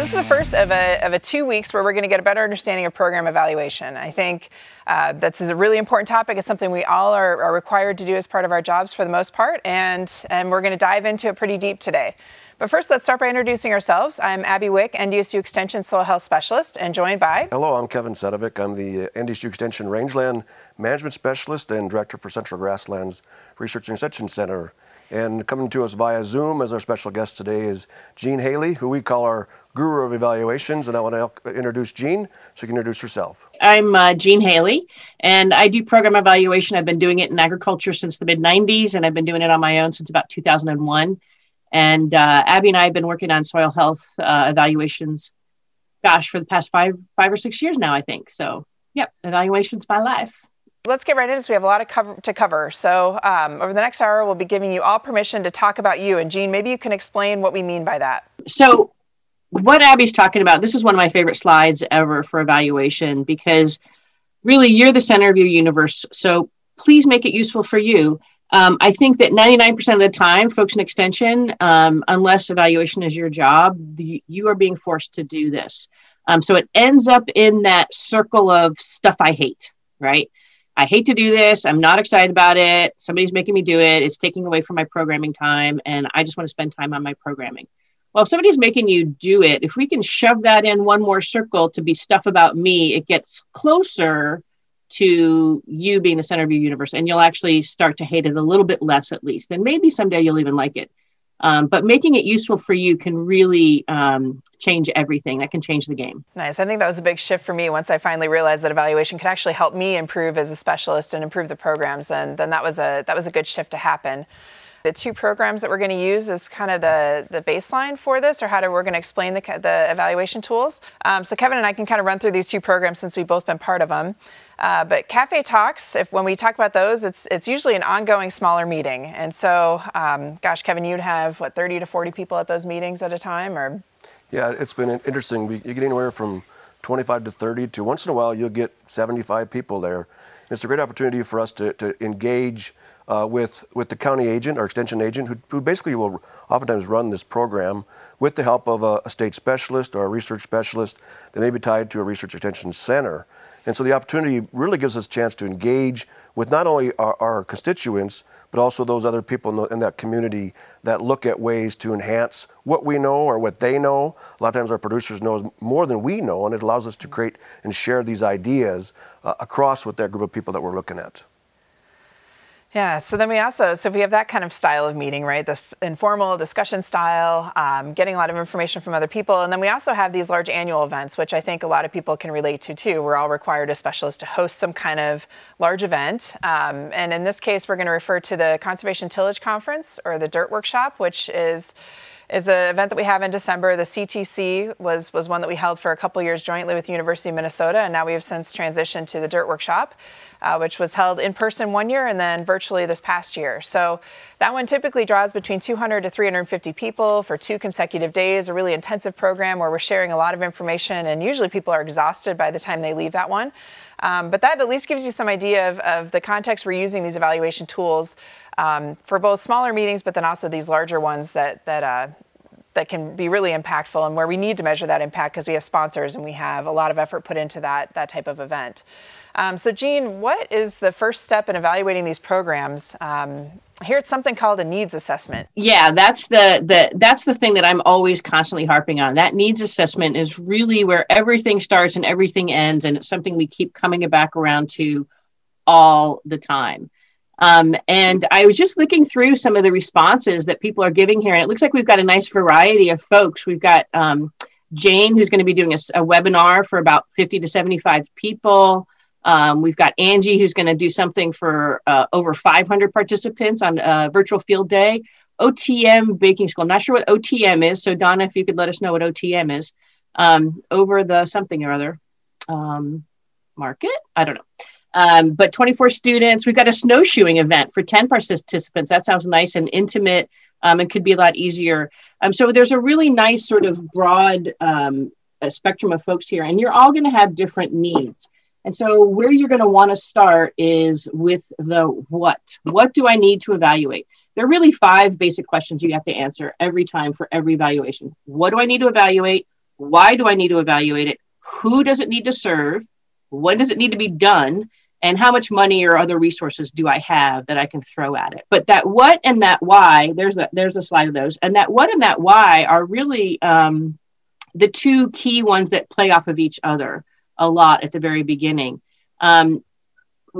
So this is the first of a, of a two weeks where we're going to get a better understanding of program evaluation. I think uh, that's a really important topic. It's something we all are, are, required to do as part of our jobs for the most part, and, and we're going to dive into it pretty deep today. But first, let's start by introducing ourselves. I'm Abbey Wick, NDSU Extension Soil Health Specialist, and joined by. Hello, I'm Kevin Sedivec. I'm the NDSU Extension Rangeland Management Specialist and Director for Central Grasslands Research and Extension Center. And coming to us via Zoom as our special guest today is Jean Haley, who we call our guru of evaluations. And I want to introduce Jean so you can introduce herself. I'm uh, Jean Haley, and I do program evaluation. I've been doing it in agriculture since the mid 90s, and I've been doing it on my own since about 2001. And uh, Abbey and I have been working on soil health uh, evaluations, gosh, for the past five, five or six years now, I think. So, yep, evaluations by life. Let's get right into this. We have a lot of cover, to cover. So, um, over the next hour, we'll be giving you all permission to talk about you. And, Jean, maybe you can explain what we mean by that. So, what Abbey's talking about, this is one of my favorite slides ever for evaluation because really you're the center of your universe. So, please make it useful for you. Um, I think that 99% of the time, folks in extension, um, unless evaluation is your job, the, you are being forced to do this. Um, so it ends up in that circle of stuff I hate, right? I hate to do this. I'm not excited about it. Somebody's making me do it. It's taking away from my programming time, and I just want to spend time on my programming. Well, if somebody's making you do it, if we can shove that in one more circle to be stuff about me, it gets closer to you being the center of your universe, and you'll actually start to hate it a little bit less, at least. And maybe someday you'll even like it. Um, but making it useful for you can really um, change everything. That can change the game. Nice. I think that was a big shift for me once I finally realized that evaluation could actually help me improve as a specialist and improve the programs. And then that was a that was a good shift to happen. The two programs that we're going to use is kind of the, the baseline for this, or how to, we're going to explain the, the evaluation tools. Um, so Kevin and I can kind of run through these two programs since we've both been part of them. Uh, but cafe talks, if when we talk about those, it's it's usually an ongoing smaller meeting. And so, um, gosh, Kevin, you'd have what 30 to 40 people at those meetings at a time, or? Yeah, it's been interesting. You get anywhere from 25 to 30 to once in a while you'll get 75 people there. It's a great opportunity for us to, to engage uh, with with the county agent or extension agent who, who basically will oftentimes run this program with the help of a, a state specialist or a research specialist that may be tied to a research extension center. And so the opportunity really gives us a chance to engage with not only our, our constituents, but also those other people in, the, in, that community that look at ways to enhance what we know or what they know. A lot of times our producers know more than we know, and it allows us to create and share these ideas uh, across with that group of people that we're looking at. Yeah, so then we also, so if we have that kind of style of meeting, right, the informal discussion style, um, getting a lot of information from other people, and then we also have these large annual events, which I think a lot of people can relate to too. We're all required as specialists to host some kind of large event, um, and in this case, we're going to refer to the Conservation Tillage Conference or the Dirt Workshop, which is is an event that we have in December. The CTC was was one that we held for a couple years jointly with University of Minnesota, and now we have since transitioned to the Dirt Workshop, uh, which was held in person one year and then virtually this past year. So that one typically draws between 200 to 350 people for two consecutive days. A really intensive program where we're sharing a lot of information, and usually people are exhausted by the time they leave that one. Um, but that at least gives you some idea of, of the context we're using these evaluation tools um, for both smaller meetings, but then also these larger ones that that uh, that can be really impactful and where we need to measure that impact because we have sponsors and we have a lot of effort put into that that type of event. Um, so, Jean, what is the first step in evaluating these programs? Um, here it's something called a needs assessment. Yeah, that's the the that's the thing that I'm always constantly harping on. That needs assessment is really where everything starts and everything ends, and it's something we keep coming back around to all the time. Um, and I was just looking through some of the responses that people are giving here, and it looks like we've got a nice variety of folks. We've got um, Jane, who's going to be doing a, a, webinar for about 50 to 75 people. Um, we've got Angie, who's going to do something for uh, over 500 participants on a virtual field day. OTM Baking School. Not sure what OTM is. So, Donna, if you could let us know what OTM is um, over the something or other um, market. I don't know. Um, but 24 students. We've got a snowshoeing event for 10 participants. That sounds nice and intimate um, and could be a lot easier. Um, so there's a really nice sort of broad um, spectrum of folks here, and you're all going to have different needs. And so where you're going to want to start is with the what. What do I need to evaluate? There are really five basic questions you have to answer every time for every evaluation. What do I need to evaluate? Why do I need to evaluate it? Who does it need to serve? When does it need to be done? And how much money or other resources do I have that I can throw at it? But that what and that why, there's a, there's a slide of those. And that what and that why are really um, the two key ones that play off of each other a lot at the very beginning. Um,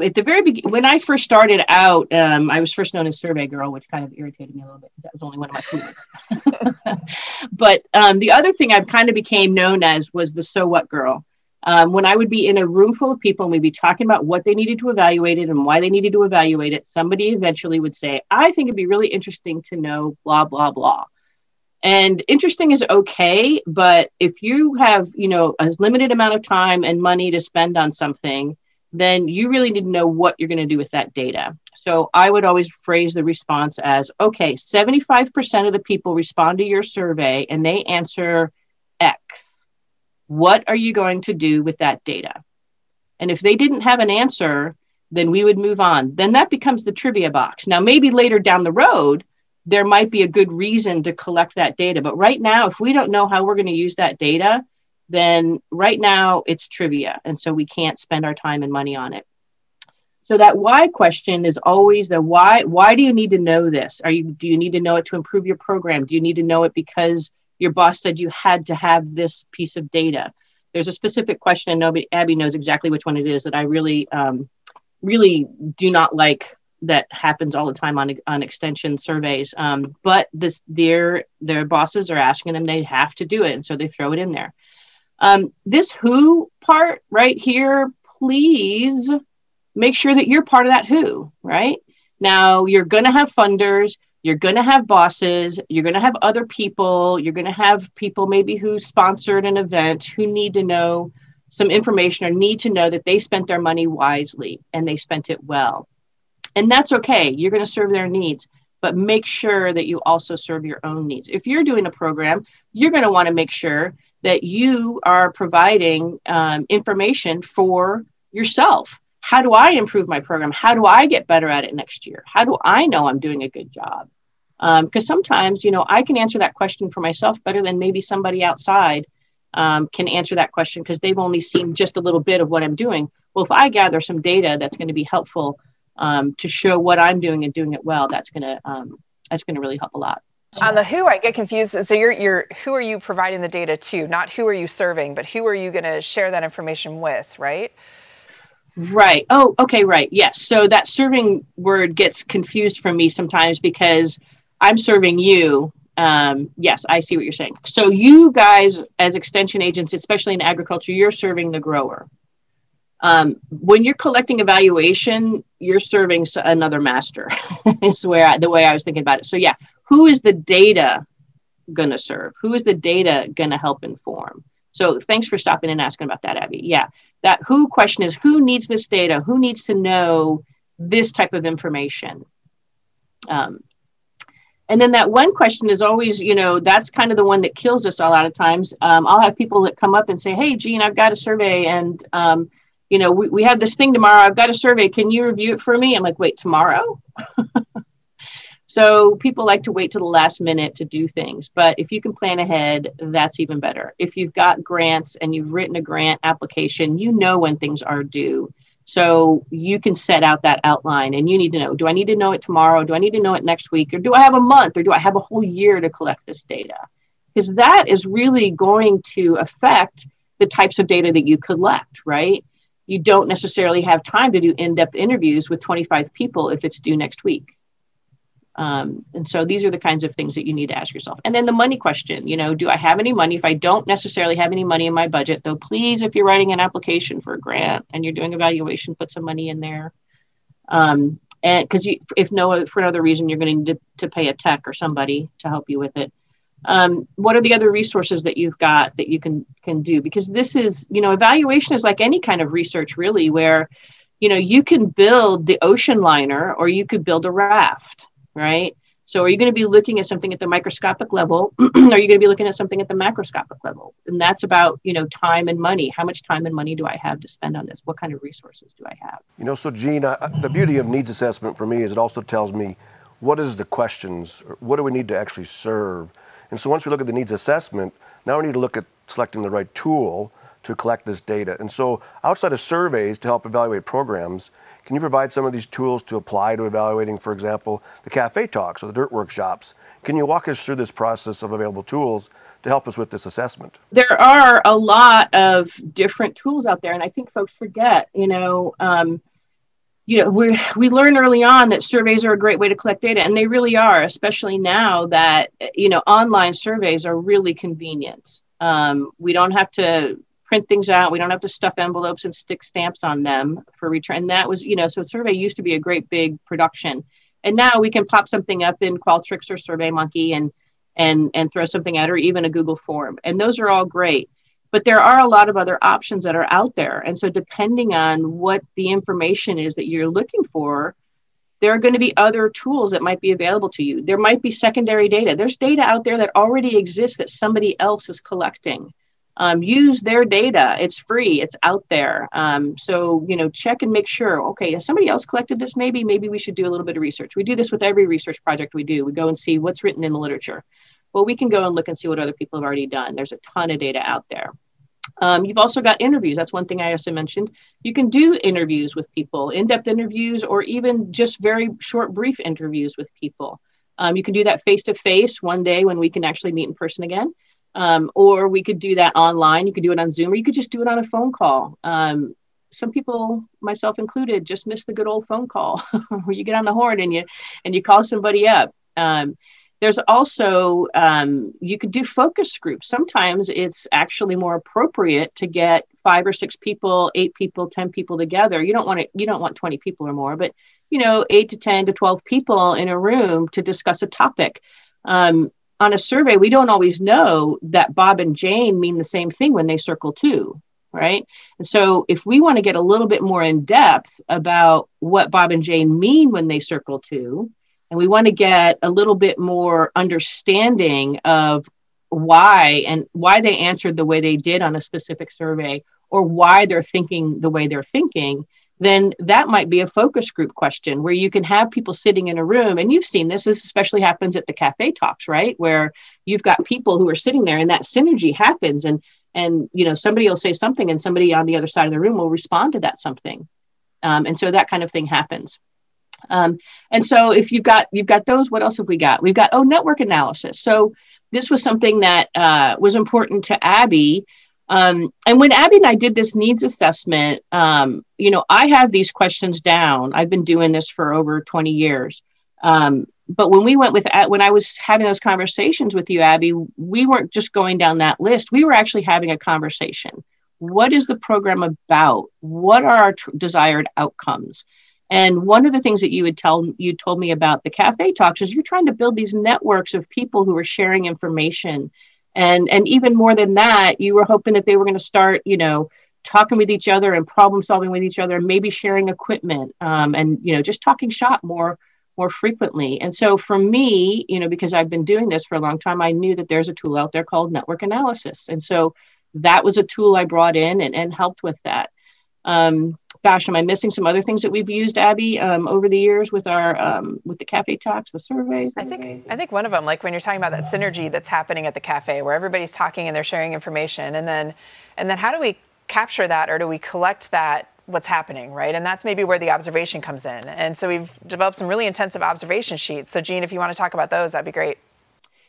at the very beginning, when I first started out, um, I was first known as Survey Girl, which kind of irritated me a little bit because that was only one of my tweets. but um, the other thing I kind of became known as was the So What Girl. Um, when I would be in a room full of people and we'd be talking about what they needed to evaluate it and why they needed to evaluate it, somebody eventually would say, I think it'd be really interesting to know blah, blah, blah. And interesting is okay, but if you have, you know, a limited amount of time and money to spend on something, then you really need to know what you're going to do with that data. So I would always phrase the response as okay, 75% of the people respond to your survey and they answer X. What are you going to do with that data? And if they didn't have an answer, then we would move on. Then that becomes the trivia box. Now, maybe later down the road, there might be a good reason to collect that data. But right now, if we don't know how we're going to use that data, then right now it's trivia. And so we can't spend our time and money on it. So that why question is always the why why do you need to know this? Are you do you need to know it to improve your program? Do you need to know it because your boss said you had to have this piece of data? There's a specific question, and nobody Abbey knows exactly which one it is that I really um, really do not like that happens all the time on on extension surveys. Um, but this their their bosses are asking them they have to do it, and so they throw it in there. Um, this who part right here, please make sure that you're part of that who, right? Now, you're going to have funders, you're going to have bosses, you're going to have other people, you're going to have people maybe who sponsored an event who need to know some information or need to know that they spent their money wisely and they spent it well. And that's okay. You're going to serve their needs, but make sure that you also serve your own needs. If you're doing a program, you're going to want to make sure that you are providing um, information for yourself. How do I improve my program? How do I get better at it next year? How do I know I'm doing a good job? Because um, sometimes, you know, I can answer that question for myself better than maybe somebody outside um, can answer that question because they've only seen just a little bit of what I'm doing. Well, if I gather some data that's going to be helpful um, to show what I'm doing and doing it well, that's going to um, that's going to really help a lot. On the who, I get confused. So you're, you're who are you providing the data to? Not who are you serving, but who are you going to share that information with, right? Right. Oh, okay, right. Yes. So that serving word gets confused from me sometimes because I'm serving you. Um, yes, I see what you're saying. So you guys, as extension agents, especially in agriculture, you're serving the grower. Um, when you're collecting evaluation, you're serving another master. is where I, the way I was thinking about it. So yeah, who is the data going to serve? Who is the data going to help inform? So thanks for stopping and asking about that, Abbey. Yeah, that who question is who needs this data? Who needs to know this type of information? Um, and then that one question is always, you know, that's kind of the one that kills us a lot of times. Um, I'll have people that come up and say, "Hey, Jean, I've got a survey, and um, you know, we, we have this thing tomorrow. I've got a survey. Can you review it for me?" I'm like, "Wait, tomorrow?" So people like to wait to the last minute to do things. But if you can plan ahead, that's even better. If you've got grants and you've written a grant application, you know when things are due. So you can set out that outline and you need to know do I need to know it tomorrow? Do I need to know it next week? Or do I have a month? Or do I have a whole year to collect this data? Because that is really going to affect the types of data that you collect, right? You don't necessarily have time to do in depth interviews with 25 people if it's due next week. Um, and so these are the kinds of things that you need to ask yourself. And then the money question, you know, do I have any money? If I don't necessarily have any money in my budget, though, please, if you're writing an application for a grant and you're doing evaluation, put some money in there. Um, and because if no, for another reason, you're going to need to pay a tech or somebody to help you with it. Um, what are the other resources that you've got that you can can do? Because this is, you know, evaluation is like any kind of research, really, where, you know, you can build the ocean liner or you could build a raft right? So are you going to be looking at something at the microscopic level? are you going to be looking at something at the macroscopic level? And that's about, you know, time and money. How much time and money do I have to spend on this? What kind of resources do I have? You know, so Jean, I, the beauty of needs assessment for me is it also tells me what is the questions, what do we need to actually serve? And so once we look at the needs assessment, now we need to look at selecting the right tool to collect this data. And so, outside of surveys to help evaluate programs, can you provide some of these tools to apply to evaluating, for example, the cafe talks or the dirt workshops? Can you walk us through this process of available tools to help us with this assessment? There are a lot of different tools out there, and I think folks forget, you know. Um, you know, we we learn early on that surveys are a great way to collect data, and they really are, especially now that you know online surveys are really convenient. Um, we don't have to print things out. We don't have to stuff envelopes and stick stamps on them for return. And that was, you know, so survey used to be a great big production, and now we can pop something up in Qualtrics or SurveyMonkey and and and throw something out, or even a Google form, and those are all great. But there are a lot of other options that are out there, and so depending on what the information is that you're looking for, there are going to be other tools that might be available to you. There might be secondary data. There's data out there that already exists that somebody else is collecting um, use their data. It's free. It's out there. Um, so you know, check and make sure. Okay, has somebody else collected this? Maybe. Maybe we should do a little bit of research. We do this with every research project we do. We go and see what's written in the literature. Well, we can go and look and see what other people have already done. There's a ton of data out there. Um, you've also got interviews. That's one thing I also mentioned. You can do interviews with people, in depth interviews, or even just very short, brief interviews with people. Um, you can do that face to face one day when we can actually meet in person again. Um, or we could do that online. You could do it on Zoom, or you could just do it on a phone call. Um, some people, myself included, just miss the good old phone call where you get on the horn and you and you call somebody up. There's also um, you could do focus groups. Sometimes it's actually more appropriate to get five or six people, eight people, ten people together. You don't want to you don't want twenty people or more, but you know, eight to ten to twelve people in a room to discuss a topic. Um, on a survey, we don't always know that Bob and Jane mean the same thing when they circle two, right? And so if we want to get a little bit more in depth about what Bob and Jane mean when they circle two, and we want to get a little bit more understanding of why and why they answered the way they did on a specific survey or why they're thinking the way they're thinking, then that might be a focus group question where you can have people sitting in a room and you've seen this this especially happens at the cafe talks right? Where you've got people who are sitting there and that synergy happens and and you know somebody will say something and somebody on the other side of the room will respond to that something. Um, and so that kind of thing happens um, and so if you've got you've got those what else have we got we've got oh network analysis so this was something that uh, was important to abbey um, and when Abbey and I did this needs assessment, um, you know, I have these questions down. I've been doing this for over 20 years. Um, but when we went with, when I was having those conversations with you, Abbey, we weren't just going down that list. We were actually having a conversation. What is the program about? What are our tr- desired outcomes? And one of the things that you would tell you told me about the cafe talks is you're trying to build these networks of people who are sharing information. And and even more than that you were hoping that they were going to start you know talking with each other and problem solving with each other and maybe sharing equipment um, and you know just talking shop more more frequently. And so for me you know because i've been doing this for a long time i knew that there's a tool out there called network analysis. And so that was a tool i brought in and, and helped with that. Um, gosh, am I missing some other things that we've used, Abbey, um, over the years with our um, with the cafe talks, the surveys? I think I think one of them, like when you're talking about that synergy that's happening at the cafe, where everybody's talking and they're sharing information, and then and then how do we capture that or do we collect that what's happening, right? And that's maybe where the observation comes in. And so we've developed some really intensive observation sheets. So Jean, if you want to talk about those, that'd be great.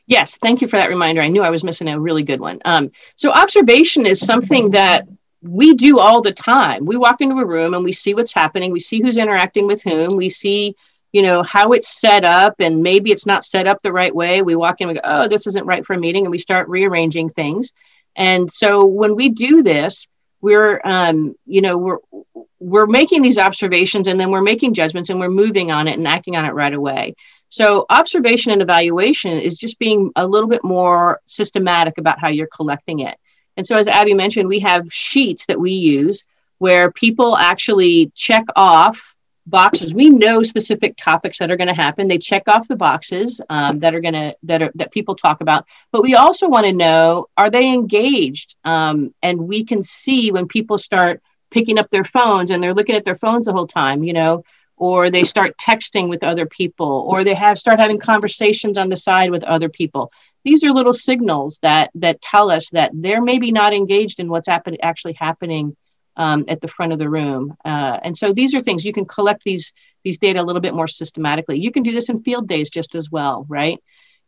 Yes, thank you for that reminder. I knew I was missing a really good one. Um, so observation is something that we do all the time. We walk into a room and we see what's happening. We see who's interacting with whom. We see, you know, how it's set up, and maybe it's not set up the right way. We walk in, and we go, oh, this isn't right for a meeting, and we start rearranging things. And so when we do this, we're, um, you know, we're we're making these observations, and then we're making judgments, and we're moving on it and acting on it right away. So observation and evaluation is just being a little bit more systematic about how you're collecting it. And so, as Abbey mentioned, we have sheets that we use where people actually check off boxes. We know specific topics that are going to happen. They check off the boxes um, that are going to that are that people talk about. But we also want to know are they engaged? Um, and we can see when people start picking up their phones and they're looking at their phones the whole time. You know, or they start texting with other people or they have start having conversations on the side with other people. These are little signals that that tell us that they're maybe not engaged in what's happen, actually happening um, at the front of the room. Uh, and so these are things you can collect these these data a little bit more systematically. You can do this in field days just as well right?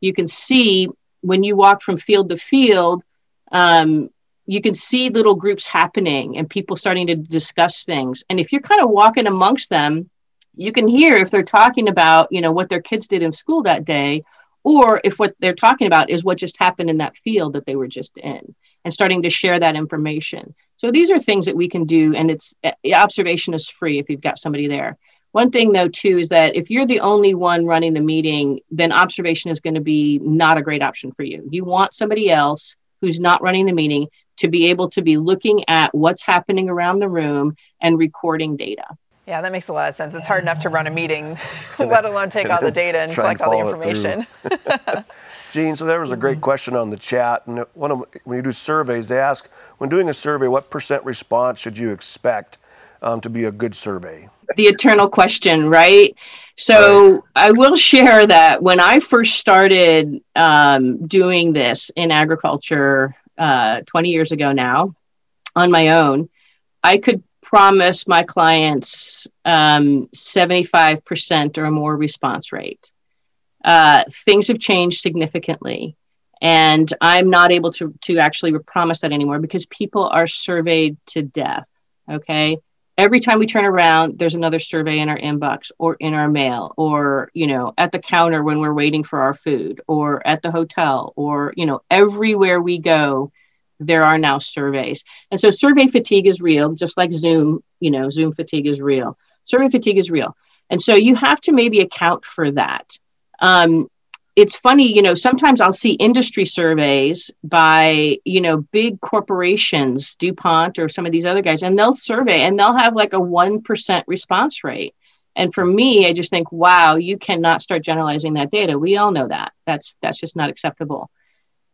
You can see when you walk from field to field um, you can see little groups happening and people starting to discuss things. And if you're kind of walking amongst them you can hear if they're talking about you know what their kids did in school that day or if what they're talking about is what just happened in that field that they were just in and starting to share that information. So these are things that we can do and it's eh, observation is free if you've got somebody there. One thing though too is that if you're the only one running the meeting then observation is going to be not a great option for you. You want somebody else who's not running the meeting to be able to be looking at what's happening around the room and recording data yeah, that makes a lot of sense. It's hard enough to run a meeting, let alone take all the data and collect all the information. Jean, so there was a great question on the chat, and one of when you do surveys, they ask when doing a survey, what percent response should you expect um, to be a good survey? The eternal question, right? So right. I will share that when I first started um, doing this in agriculture uh, 20 years ago now, on my own, I could promise my clients um, 75% or more response rate. Uh, things have changed significantly. And I'm not able to, to actually promise that anymore because people are surveyed to death. Okay. Every time we turn around, there's another survey in our inbox or in our mail or, you know, at the counter when we're waiting for our food or at the hotel or, you know, everywhere we go, there are now surveys. And so survey fatigue is real, just like Zoom, you know, Zoom fatigue is real. Survey fatigue is real. And so you have to maybe account for that. Um, it's funny, you know, sometimes I'll see industry surveys by, you know, big corporations, DuPont or some of these other guys, and they'll survey and they'll have like a 1% response rate. And for me, I just think, wow, you cannot start generalizing that data. We all know that. That's that's just not acceptable.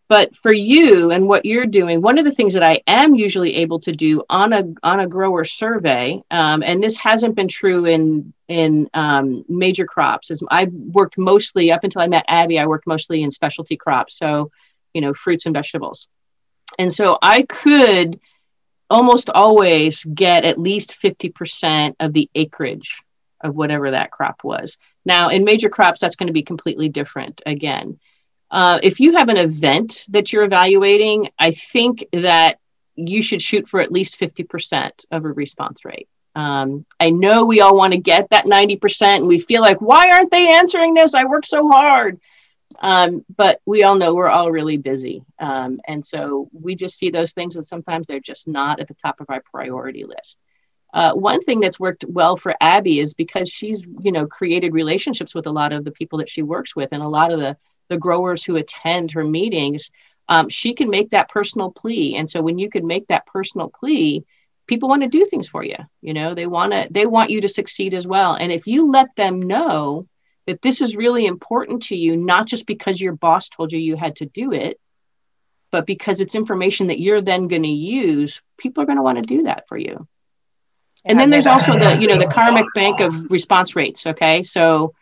But for you and what you're doing, one of the things that I am usually able to do on a on a grower survey, um, and this hasn't been true in in um, major crops, is I worked mostly up until I met Abbey. I worked mostly in specialty crops, so you know fruits and vegetables, and so I could almost always get at least fifty percent of the acreage of whatever that crop was. Now, in major crops, that's going to be completely different again. Uh, if you have an event that you're evaluating, I think that you should shoot for at least 50% of a response rate. Um, I know we all want to get that 90%, and we feel like, why aren't they answering this? I worked so hard. Um, but we all know we're all really busy. Um, and so we just see those things, and sometimes they're just not at the top of our priority list. Uh, one thing that's worked well for Abbey is because she's, you know, created relationships with a lot of the people that she works with, and a lot of the the growers who attend her meetings, um, she can make that personal plea. And so when you can make that personal plea, people want to do things for you. You know, they want to they want you to succeed as well. And if you let them know that this is really important to you, not just because your boss told you you had to do it, but because it's information that you're then going to use, people are going to want to do that for you. And then there's also the, you know, the karmic bank of response rates. Okay. So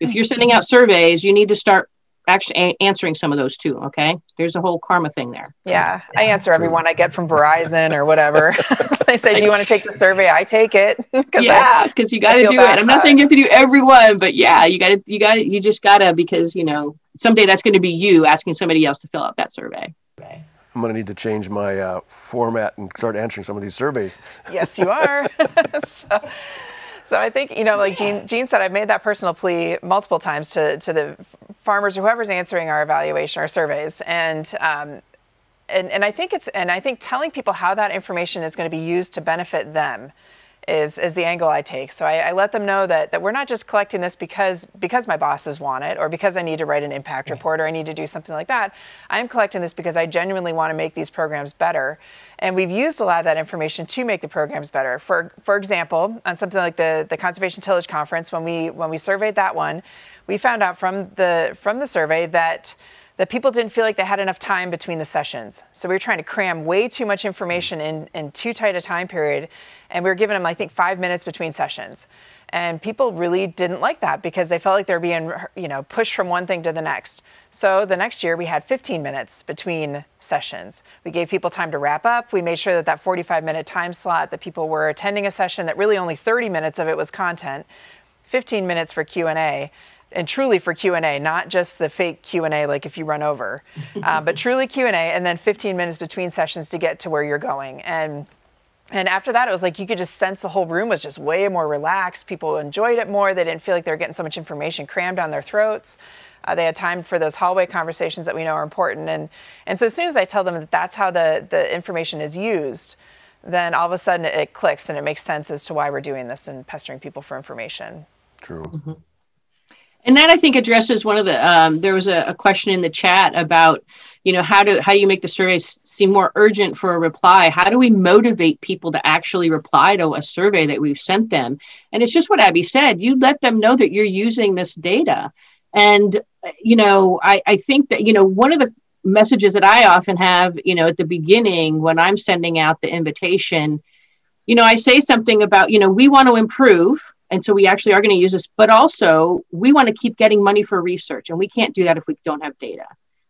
if you're sending out surveys, you need to start actually a- answering some of those too. Okay, there's a whole karma thing there. Yeah, I answer everyone I get from Verizon or whatever. they say, "Do you want to take the survey?" I take it. yeah, because you got to do it. I'm not saying you have to do everyone, but yeah, you got to, you got to, you just gotta because you know someday that's going to be you asking somebody else to fill out that survey. I'm going to need to change my uh, format and start answering some of these surveys. Yes, you are. so, so I think, you know, like Jean, Jean said, I've made that personal plea multiple times to, to the farmers or whoever's answering our evaluation, our surveys. And, um, and, and I think it's, and I think telling people how that information is going to be used to benefit them is is the angle I take. So I, I, let them know that that we're not just collecting this because because my bosses want it or because I need to write an impact right. report or I need to do something like that. I'm collecting this because I genuinely want to make these programs better. And we've used a lot of that information to make the programs better. For for example, on something like the the conservation tillage conference, when we when we surveyed that one, we found out from the from the survey that that people didn't feel like they had enough time between the sessions. So we were trying to cram way too much information in, in too tight a time period. And we were giving them, I think, five minutes between sessions. And people really didn't like that because they felt like they're being, you know, pushed from one thing to the next. So the next year we had 15 minutes between sessions. We gave people time to wrap up. We made sure that that 45 minute time slot that people were attending a session that really only 30 minutes of it was content, 15 minutes for Q&A and truly for q&a not just the fake q&a like if you run over uh, but truly q&a and then 15 minutes between sessions to get to where you're going and and after that it was like you could just sense the whole room was just way more relaxed people enjoyed it more they didn't feel like they were getting so much information crammed down their throats uh, they had time for those hallway conversations that we know are important. And, and so as soon as I tell them that that's how the, the information is used, then all of a sudden it clicks and it makes sense as to why we're doing this and pestering people for information. True. Mm-hmm. And that I think addresses one of the. Um, there was a, a, question in the chat about, you know, how do how do you make the survey seem more urgent for a reply? How do we motivate people to actually reply to a survey that we've sent them? And it's just what Abbey said. You let them know that you're using this data. And, you know, I, I think that, you know, one of the messages that I often have, you know, at the beginning when I'm sending out the invitation, you know, I say something about, you know, we want to improve. And so we actually are going to use this, but also we want to keep getting money for research. And we can't do that if we don't have data.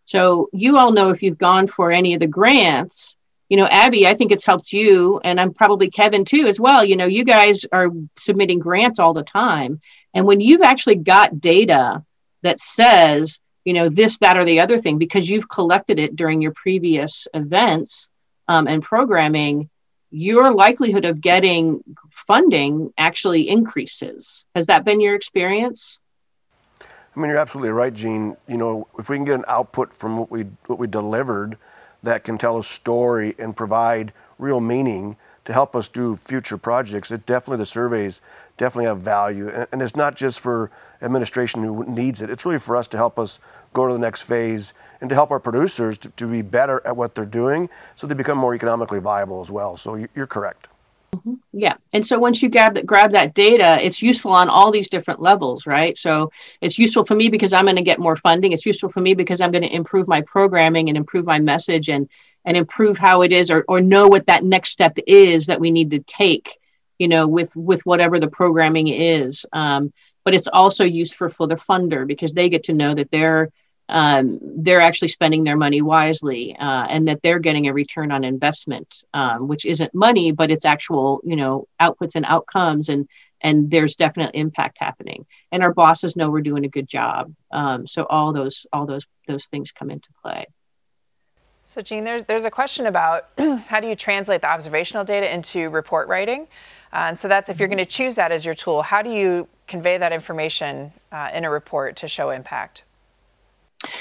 So you all know if you've gone for any of the grants, you know, Abbey, I think it's helped you, and I'm probably Kevin too as well. You know, you guys are submitting grants all the time. And when you've actually got data that says, you know, this, that, or the other thing, because you've collected it during your previous events um, and programming, your likelihood of getting funding actually increases. Has that been your experience? I mean, you're absolutely right, Jean. You know, if we can get an output from what we what we delivered that can tell a story and provide real meaning to help us do future projects, it definitely the surveys definitely have value. And, and it's not just for administration who needs it. It's really for us to help us go to the next phase and to help our producers to, to be better at what they're doing so they become more economically viable as well. So you're correct. Mm-hmm. Yeah. And so once you grab that, grab that data, it's useful on all these different levels, right? So it's useful for me because I'm going to get more funding. It's useful for me because I'm going to improve my programming and improve my message and and improve how it is or, or know what that next step is that we need to take, you know, with with whatever the programming is. Um, but it's also useful for the funder because they get to know that they're um, they're actually spending their money wisely uh, and that they're getting a return on investment, um, which isn't money, but it's actual, you know, outputs and outcomes, and and there's definite impact happening. And our bosses know we're doing a good job. Um, so all those all those those things come into play. So, Jean, there's there's a question about how do you translate the observational data into report writing. Uh, and so that's if you're going to choose that as your tool, how do you convey that information uh, in a report to show impact?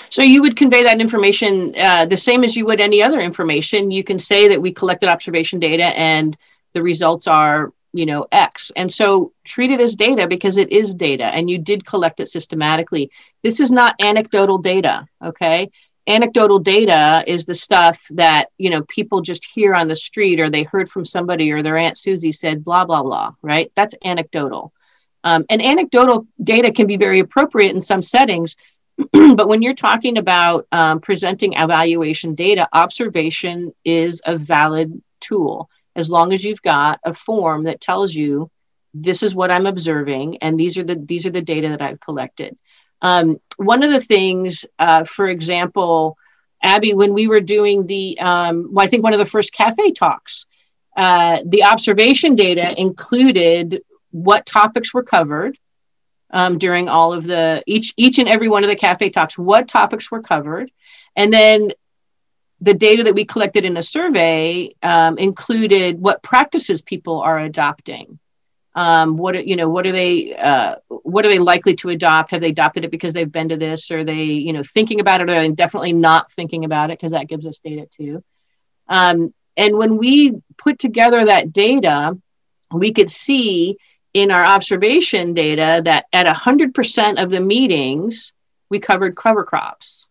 So you would convey that information uh, the same as you would any other information. You can say that we collected observation data and the results are, you know, X. And so treat it as data because it is data and you did collect it systematically. This is not anecdotal data, okay? anecdotal data is the stuff that you know people just hear on the street or they heard from somebody or their aunt susie said blah blah blah right that's anecdotal um, and anecdotal data can be very appropriate in some settings but when you're talking about um, presenting evaluation data observation is a valid tool. As long as you've got a form that tells you this is what i'm observing and these are the these are the data that i've collected. Um, one of the things, uh, for example, Abby, when we were doing the, um, well, I think one of the first cafe talks, uh, the observation data included what topics were covered um, during all of the each each and every one of the cafe talks. What topics were covered, and then the data that we collected in a survey um, included what practices people are adopting. Um, what you know what are they uh, what are they likely to adopt? Have they adopted it because they've been to this? Are they you know thinking about it or definitely not thinking about it? Because that gives us data too. Um, and when we put together that data we could see in our observation data that at 100% of the meetings we covered cover crops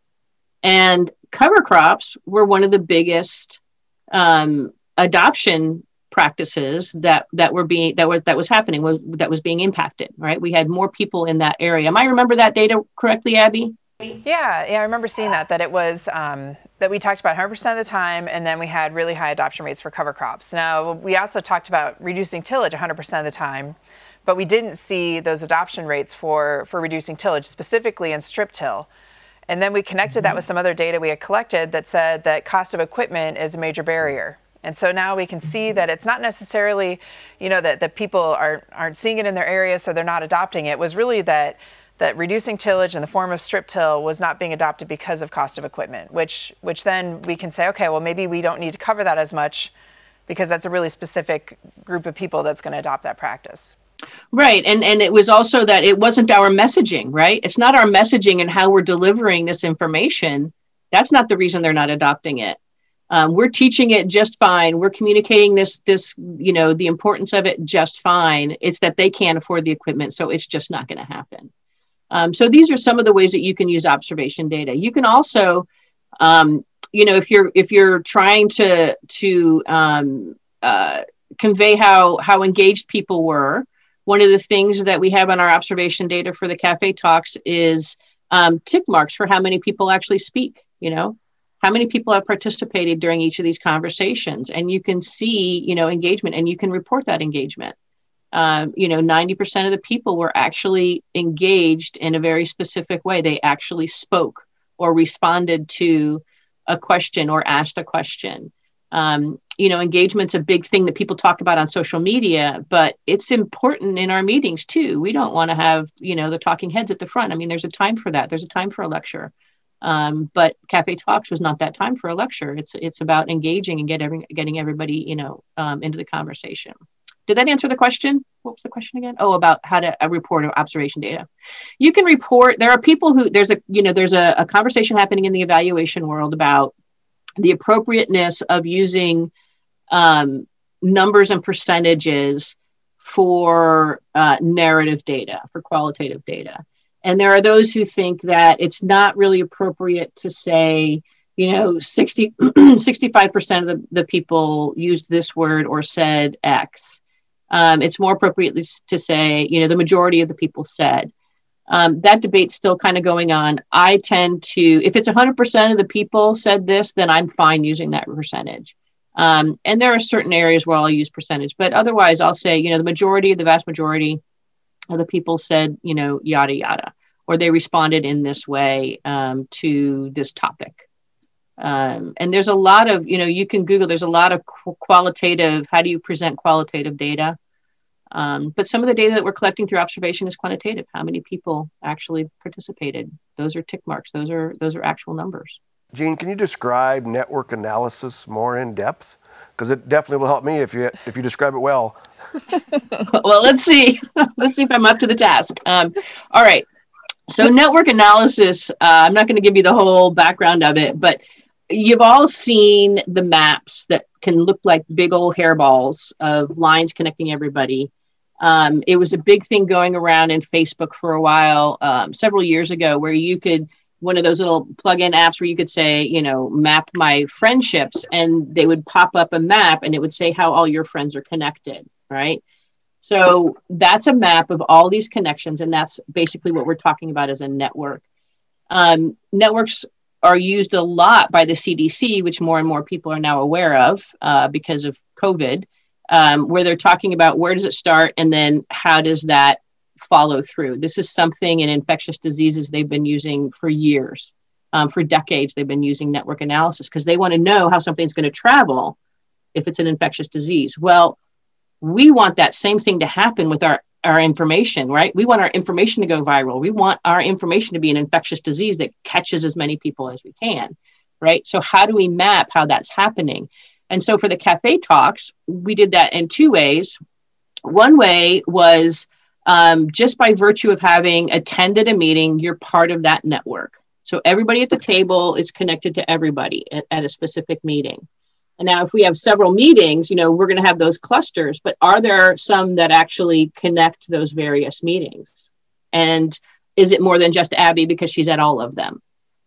and cover crops were one of the biggest um, adoption practices that that were being that was that was happening was that was being impacted right we had more people in that area am i remember that data correctly abbey Yeah, yeah, I remember seeing that. That it was um, that we talked about 100% of the time, and then we had really high adoption rates for cover crops. Now we also talked about reducing tillage 100% of the time, but we didn't see those adoption rates for for reducing tillage, specifically in strip till. And then we connected mm-hmm. that with some other data we had collected that said that cost of equipment is a major barrier. And so now we can see that it's not necessarily, you know, that, that people are, aren't seeing it in their area, so they're not adopting it. it was really that that reducing tillage in the form of strip till was not being adopted because of cost of equipment, which which then we can say, okay, well maybe we don't need to cover that as much because that's a really specific group of people that's going to adopt that practice. Right. And and it was also that it wasn't our messaging, right? It's not our messaging and how we're delivering this information. That's not the reason they're not adopting it. Um, we're teaching it just fine. We're communicating this, this, you know, the importance of it just fine. It's that they can't afford the equipment, so it's just not going to happen. Um, so these are some of the ways that you can use observation data. You can also, um, you know, if you're if you're trying to to um, uh, convey how how engaged people were, one of the things that we have on our observation data for the cafe talks is um, tick marks for how many people actually speak. You know, how many people have participated during each of these conversations? And you can see you know engagement and you can report that engagement. Um, you know 90% of the people were actually engaged in a very specific way. They actually spoke or responded to a question or asked a question um, you know engagement's a big thing that people talk about on social media but it's important in our meetings too we don't want to have you know the talking heads at the front i mean there's a time for that there's a time for a lecture um, but Cafe Talks was not that time for a lecture. It's it's about engaging and get every, getting everybody you know um, into the conversation. Did that answer the question? What was the question again? Oh, about how to uh, report observation data. You can report. There are people who there's a you know there's a, a conversation happening in the evaluation world about the appropriateness of using um, numbers and percentages for uh, narrative data, for qualitative data. And there are those who think that it's not really appropriate to say, you know, 60, 65% of the, the people used this word or said X. Um, it's more appropriate to say, you know, the majority of the people said. Um, that debate's still kind of going on. I tend to, if it's 100% of the people said this, then I'm fine using that percentage. Um, and there are certain areas where I'll use percentage, but otherwise I'll say, you know, the majority, the vast majority of the people said, you know, yada, yada, or they responded in this way um, to this topic. Um, and there's a lot of, you know, you can Google, there's a lot of qu- qualitative, how do you present qualitative data? Um, but some of the data that we're collecting through observation is quantitative. How many people actually participated? Those are tick marks. Those are those are actual numbers. Jean, can you describe network analysis more in depth? Because it definitely will help me if you if you describe it well. well, let's see. let's see if I'm up to the task. Um, all right. So network analysis. Uh, I'm not going to give you the whole background of it, but you've all seen the maps that can look like big old hairballs of lines connecting everybody. Um, it was a big thing going around in Facebook for a while, um, several years ago, where you could one of those little plug-in apps where you could say, you know, map my friendships, and they would pop up a map, and it would say how all your friends are connected right? So that's a map of all these connections, and that's basically what we're talking about as a network. Um, networks are used a lot by the CDC, which more and more people are now aware of uh, because of COVID, um, where they're talking about where does it start and then how does that follow through. This is something in infectious diseases they've been using for years. Um, for decades, they've been using network analysis because they want to know how something's going to travel if it's an infectious disease. Well, we want that same thing to happen with our our information, right? We want our information to go viral. We want our information to be an infectious disease that catches as many people as we can, right? So, how do we map how that's happening? And so, for the cafe talks, we did that in two ways. One way was um, just by virtue of having attended a meeting, you're part of that network. So, everybody at the table is connected to everybody at, at a specific meeting. And now, if we have several meetings, you know, we're going to have those clusters, but are there some that actually connect those various meetings? And is it more than just Abbey because she's at all of them?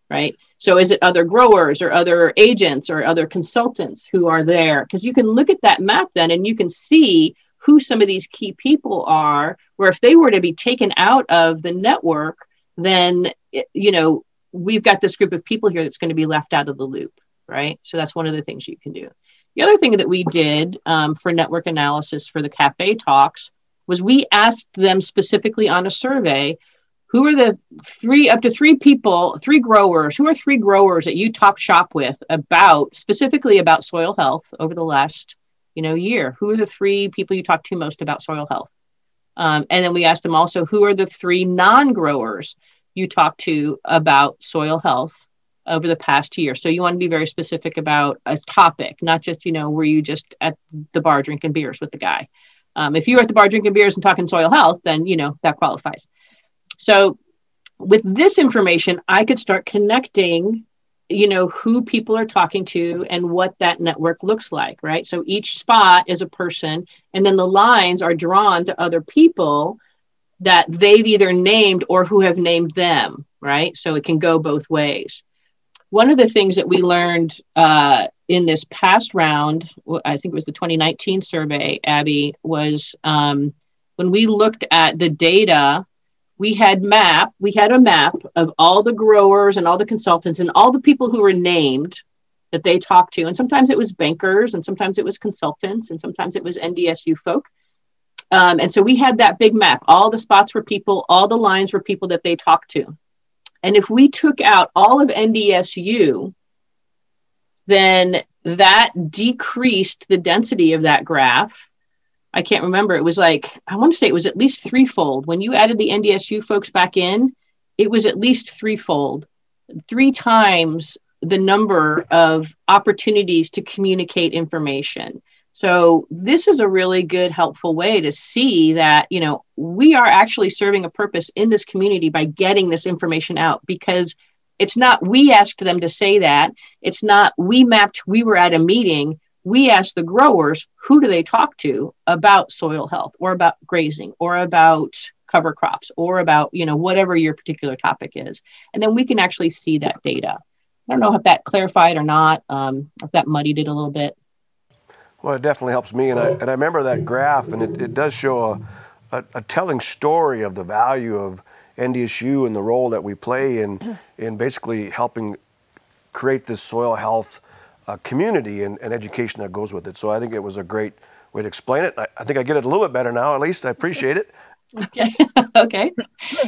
Right. So, is it other growers or other agents or other consultants who are there? Because you can look at that map then and you can see who some of these key people are, where if they were to be taken out of the network, then, you know, we've got this group of people here that's going to be left out of the loop, right? So that's one of the things you can do. The other thing that we did um, for network analysis for the cafe talks was we asked them specifically on a survey who are the three up to three people three growers who are three growers that you talk shop with about specifically about soil health over the last you know year? Who are the three people you talk to most about soil health? Um, and then we asked them also who are the three non-growers you talk to about soil health over the past year? So you want to be very specific about a topic not just you know were you just at the bar drinking beers with the guy? Um, if you're at the bar drinking beers and talking soil health then you know that qualifies so with this information, I could start connecting, you know, who people are talking to and what that network looks like, right? So each spot is a person, and then the lines are drawn to other people that they've either named or who have named them, right? So it can go both ways. One of the things that we learned uh, in this past round, I think it was the 2019 survey, Abbey, was um, when we looked at the data we had map we had a map of all the growers and all the consultants and all the people who were named that they talked to. And sometimes it was bankers and sometimes it was consultants and sometimes it was ndsu folk. Um, and so we had that big map. All the spots were people all the lines were people that they talked to. And if we took out all of ndsu then that decreased the density of that graph I can't remember. It was like, I want to say it was at least threefold. When you added the NDSU folks back in, it was at least threefold, three times the number of opportunities to communicate information. So this is a really good, helpful way to see that, you know, we are actually serving a purpose in this community by getting this information out because it's not we asked them to say that. It's not we mapped, we were at a meeting we ask the growers who do they talk to about soil health or about grazing or about cover crops or about you know whatever your particular topic is? And then we can actually see that data. I don't know if that clarified or not um, if that muddied it a little bit. Well it definitely helps me and i, and I remember that graph and it, it does show a, a, a telling story of the value of ndsu and the role that we play in in basically helping create this soil health uh, community and, and, education that goes with it. So I think it was a great way to explain it. I, I think I get it a little bit better now. At least I appreciate it. Okay. okay.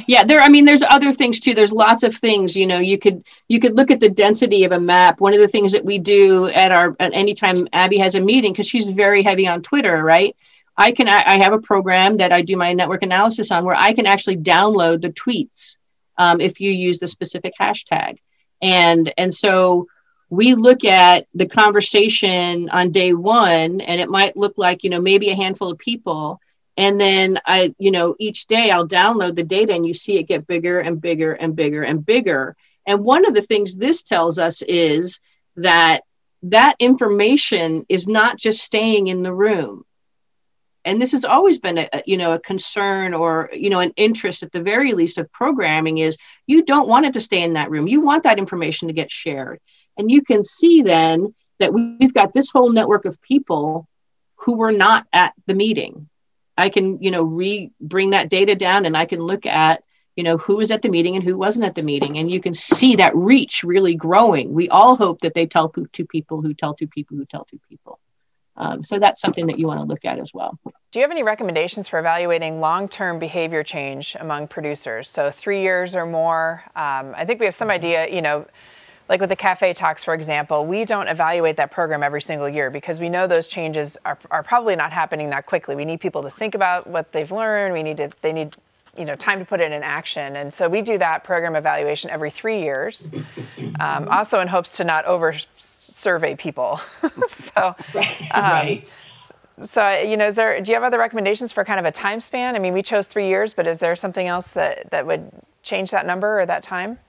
Yeah, there I mean there's other things too. There's lots of things, you know, you could you could look at the density of a map. One of the things that we do at our at anytime Abbey has a meeting cuz she's very heavy on Twitter, right? I can I have a program that I do my network analysis on where I can actually download the tweets um, if you use the specific hashtag. And and so we look at the conversation on day one and it might look like you know maybe a handful of people. And then i you know each day i'll download the data and you see it get bigger and bigger and bigger and bigger. And one of the things this tells us is that that information is not just staying in the room. And this has always been a, you know a concern or you know an interest at the very least of programming is you don't want it to stay in that room. You want that information to get shared and you can see then that we've got this whole network of people who were not at the meeting. I can, you know, re bring that data down and I can look at, you know, who was at the meeting and who wasn't at the meeting. And you can see that reach really growing. We all hope that they tell two people who tell two people who tell two people. Um, so that's something that you want to look at as well. Do you have any recommendations for evaluating long term behavior change among producers? So, three years or more. Um, I think we have some idea, you know like with the cafe talks for example we don't evaluate that program every single year because we know those changes are, are probably not happening that quickly we need people to think about what they've learned we need to they need you know time to put it in action and so we do that program evaluation every three years um, also in hopes to not over survey people so right, um, right. So, you know, is there, do you have other recommendations for kind of a time span? I mean, we chose three years, but is there something else that, that would change that number or that time?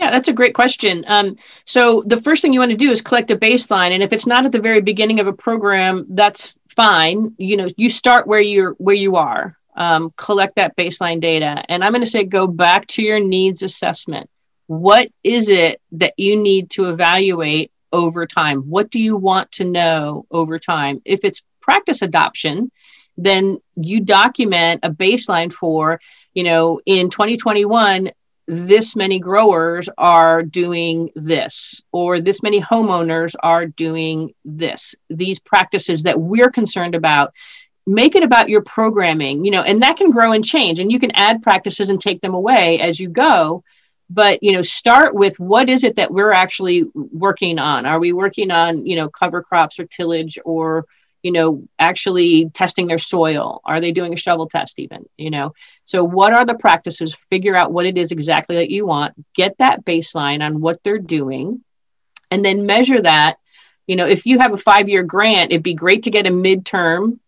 Yeah, that's a great question. Um, so the first thing you want to do is collect a baseline, and if it's not at the very beginning of a program, that's fine. You know, you start where you're where you are. Um, collect that baseline data, and I'm going to say go back to your needs assessment. What is it that you need to evaluate over time? What do you want to know over time? If it's practice adoption, then you document a baseline for, you know, in 2021, this many growers are doing this, or this many homeowners are doing this. These practices that we're concerned about, make it about your programming, you know, and that can grow and change. And you can add practices and take them away as you go. But you know, start with what is it that we're actually working on? Are we working on, you know, cover crops or tillage or you know, actually testing their soil? Are they doing a shovel test even? You know, so what are the practices? Figure out what it is exactly that you want, get that baseline on what they're doing, and then measure that. You know, if you have a five year grant, it'd be great to get a midterm,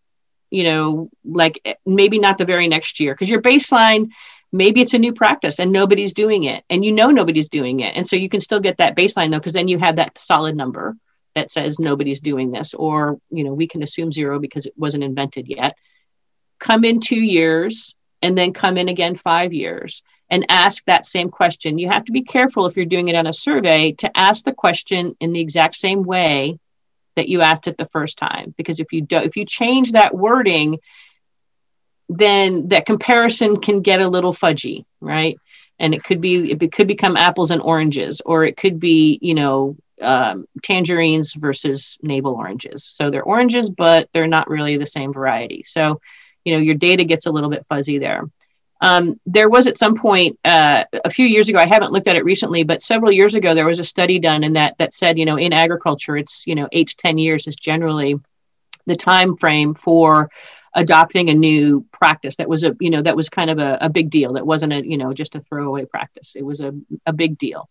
you know, like eh, maybe not the very next year, because your baseline, maybe it's a new practice and nobody's doing it, and you know nobody's doing it. And so you can still get that baseline though, because then you have that solid number that says nobody's doing this or you know we can assume zero because it wasn't invented yet. Come in two years and then come in again five years and ask that same question. You have to be careful if you're doing it on a survey to ask the question in the exact same way that you asked it the first time because if you do if you change that wording then that comparison can get a little fudgy right? And it could be it could become apples and oranges or it could be you know um, tangerines versus navel oranges. So they're oranges, but they're not really the same variety. So, you know, your data gets a little bit fuzzy there. Um, there was at some point uh, a few years ago. I haven't looked at it recently, but several years ago there was a study done in that that said, you know, in agriculture, it's you know eight to ten years is generally the time frame for adopting a new practice that was a you know that was kind of a, a big deal that wasn't a you know just a throwaway practice it was a, a big deal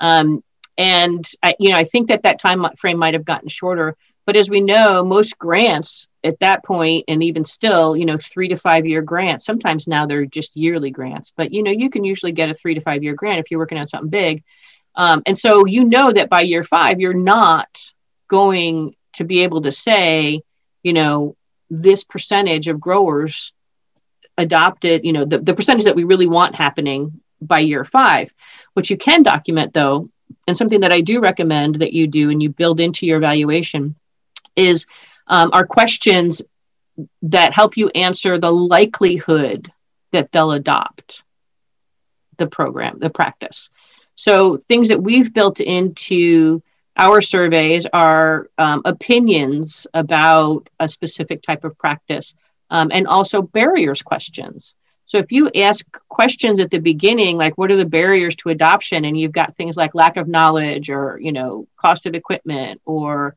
um, and I, you know, I think that that time frame might have gotten shorter. But as we know, most grants at that point, and even still, you know, three to five year grants. Sometimes now they're just yearly grants, but you know, you can usually get a three to five year grant if you're working on something big. Um, and so you know that by year five, you're not going to be able to say, you know, this percentage of growers adopted, you know, the, the percentage that we really want happening by year five. What you can document though and something that I do recommend that you do and you build into your evaluation is um, are questions that help you answer the likelihood that they'll adopt the program, the practice. So things that we've built into our surveys are um, opinions about a specific type of practice um, and also barriers questions. So if you ask questions at the beginning, like what are the barriers to adoption, and you've got things like lack of knowledge or, you know, cost of equipment or,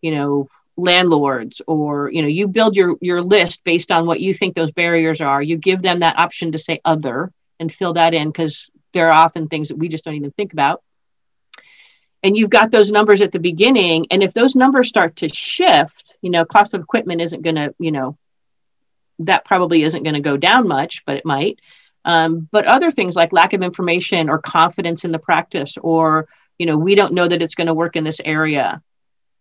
you know, landlords or you know you build your your list based on what you think those barriers are. You give them that option to say other and fill that in because there are often things that we just don't even think about. And you've got those numbers at the beginning. And if those numbers start to shift you know cost of equipment isn't going to you know that probably isn't going to go down much, but it might. Um, but other things like lack of information or confidence in the practice, or you know, we don't know that it's going to work in this area.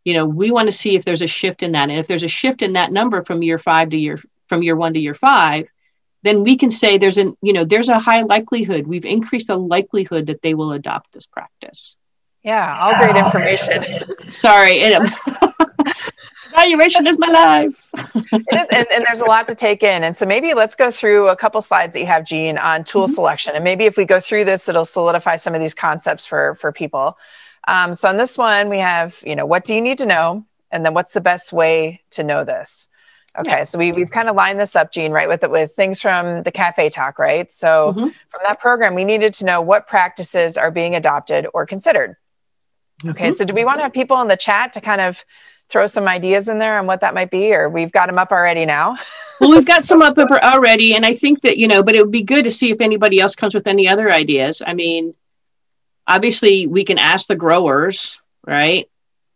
You know, we want to see if there's a shift in that, and if there's a shift in that number from year five to year from year one to year five, then we can say there's an you know there's a high likelihood we've increased the likelihood that they will adopt this practice. Yeah, all great information. Sorry, it, Evaluation is my life. and, and, there's a lot to take in. And so maybe let's go through a couple slides that you have, Jean, on tool mm-hmm. selection. And maybe if we go through this, it'll solidify some of these concepts for, for people. Um, so on this one, we have, you know, what do you need to know? And then what's the best way to know this? Okay, so we, we've kind of lined this up, Jean, right, with with things from the cafe talk, right? So mm-hmm. from that program, we needed to know what practices are being adopted or considered. Okay, mm-hmm. so do we want to have people in the chat to kind of throw some ideas in there on what that might be, or we've got them up already now? well, we've got some up already, and I think that you know, but it would be good to see if anybody else comes with any other ideas. I mean, obviously, we can ask the growers, right?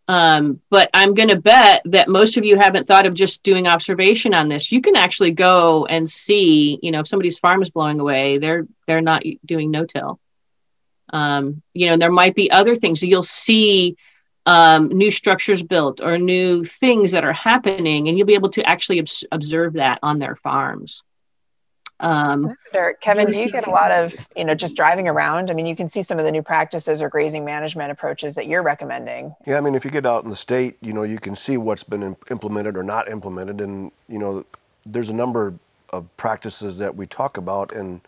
Um, but I'm going to bet that most of you haven't thought of just doing observation on this. You can actually go and see, you know, if somebody's farm is blowing away, they're they're not doing no-till. Um, you know, there might be other things you'll see um, new structures built or new things that are happening, and you'll be able to actually obs- observe that on their farms. Um, Kevin, do you get a lot of, you know, just driving around? I mean, you can see some of the new practices or grazing management approaches that you're recommending. Yeah, I mean, if you get out in the state, you know, you can see what's been implemented or not implemented. And, you know, there's a number of practices that we talk about, and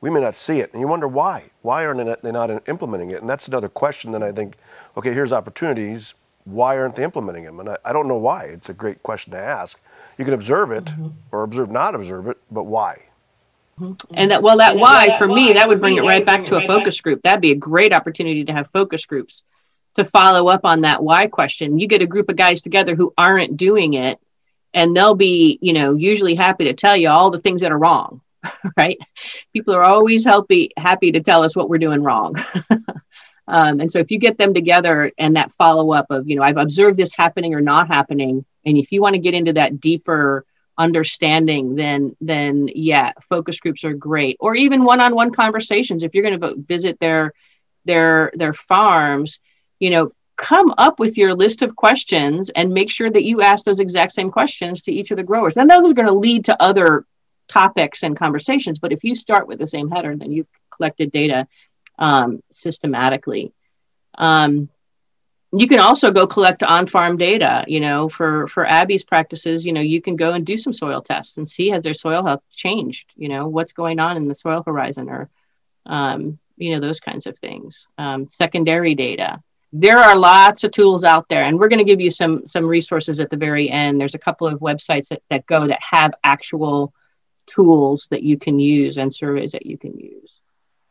we may not see it. And you wonder why. Why aren't they not implementing it? And that's another question that I think, okay, here's opportunities. Why aren't they implementing them? And I, I don't know why. It's a great question to ask. You can observe it mm-hmm. or observe not observe it, but why? Mm-hmm. And that, well, that why, for me, that would bring it right back to a focus group. That'd be a great opportunity to have focus groups to follow up on that why question. You get a group of guys together who aren't doing it, and they'll be, you know, usually happy to tell you all the things that are wrong, right? People are always happy happy to tell us what we're doing wrong. um, and so if you get them together and that follow up of, you know, I've observed this happening or not happening, and if you want to get into that deeper understanding, then then yeah, focus groups are great, or even one-on-one conversations. If you're going to visit their their their farms you know, come up with your list of questions and make sure that you ask those exact same questions to each of the growers. And those are going to lead to other topics and conversations. But if you start with the same header, then you've collected data um, systematically. Um, you can also go collect on-farm data. You know, for for Abbey's practices, you know, you can go and do some soil tests and see has their soil health changed. You know, what's going on in the soil horizon, or um, you know, those kinds of things. Um, secondary data there are lots of tools out there and we're going to give you some some resources at the very end there's a couple of websites that, that go that have actual tools that you can use and surveys that you can use.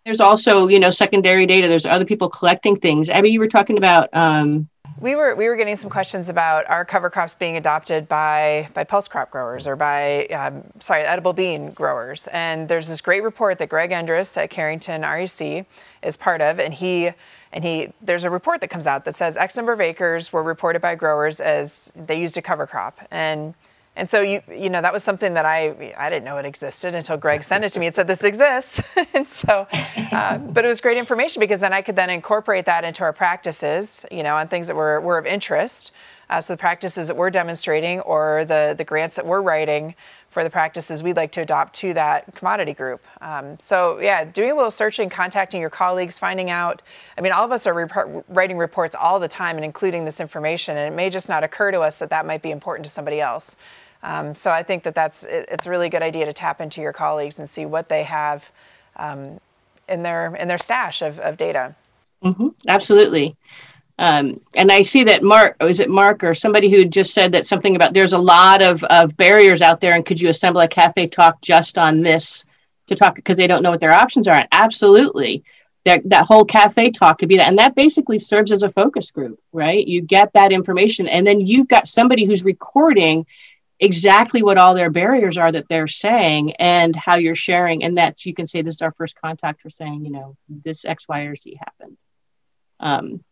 There's also you know secondary data. There's other people collecting things. Abbey you were talking about um, we were we were getting some questions about our cover crops being adopted by by pulse crop growers or by um, sorry edible bean growers? And there's this great report that greg endres at carrington rec is part of and he and he there's a report that comes out that says X number of acres were reported by growers as they used a cover crop, and and so you you know that was something that I I didn't know it existed until Greg sent it to me and said this exists, and so uh, but it was great information because then I could then incorporate that into our practices, you know, on things that were were of interest. Uh, so the practices that we're demonstrating or the the grants that we're writing for the practices we'd like to adopt to that commodity group. Um, so yeah, doing a little searching, contacting your colleagues, finding out. I mean, all of us are writing reports all the time and including this information, and it may just not occur to us that that might be important to somebody else. Um, so I think that that's it, it's a really good idea to tap into your colleagues and see what they have um, in their in their stash of, of data. Mm-hmm, absolutely. Um, and I see that Mark, oh, is it Mark or somebody who just said that something about there's a lot of, of barriers out there, and could you assemble a cafe talk just on this to talk because they don't know what their options are? Absolutely. That, that whole cafe talk could be that. And that basically serves as a focus group, right? You get that information, and then you've got somebody who's recording exactly what all their barriers are that they're saying and how you're sharing. And that you can say, This is our first contact for saying, you know, this X, Y, or Z happened. Um,